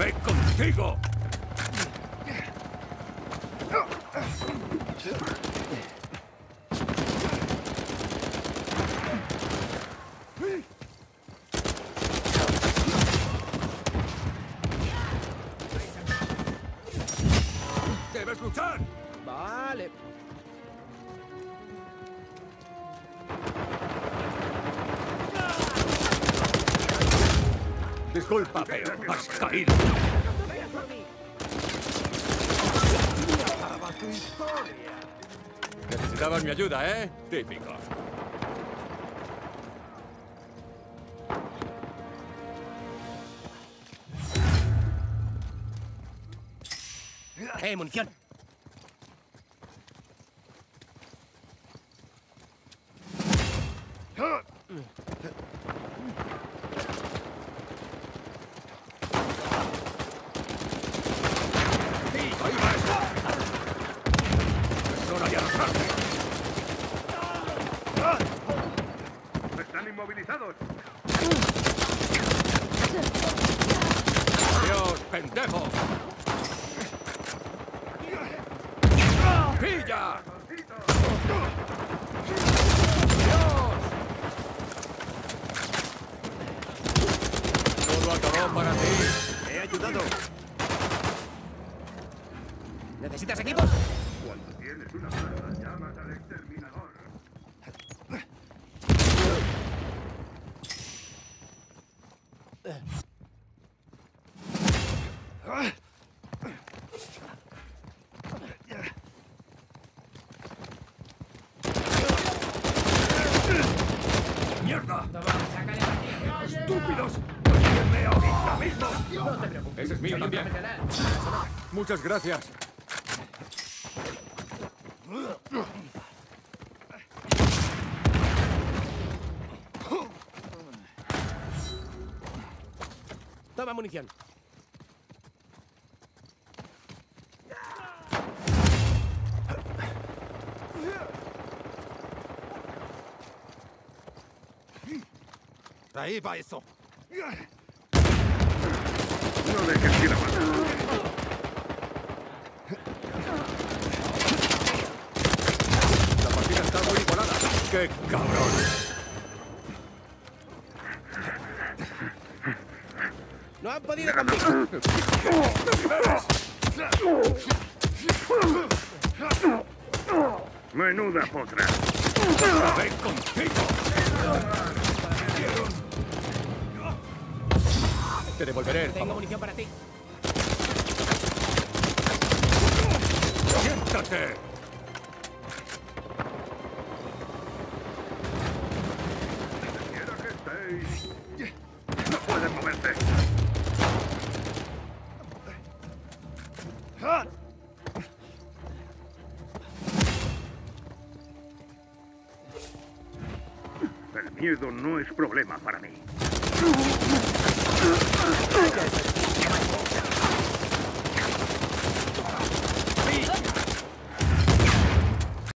¡Acabé contigo! ¡Debes luchar! Vale. Disculpa, pero has caído. Necesitabas mi ayuda, ¿eh? Típico. Eh, munición. ¡Ahí va eso! ¡Es hora de arrasarte! ¡Están inmovilizados! ¡Adiós, pendejo! ¡Pilla! ¡Todo acabó para ti! He ayudado. ¿Necesitas equipo? Cuando tienes una plaza, llamas al exterminador. ¡Mierda! ¡Estúpidos! ¡Ayúdenme ahorita mismo! Ese es mío también. Muchas gracias. Toma munición. Ahí va eso. No dejes que la mata. La partida está muy igualada. ¡Qué cabrón! No han podido conmigo. Menuda potra. ¡Acabé contigo! Te devolveré el Tengo favor. munición para ti. ¡Siéntate! El miedo no es problema para mí.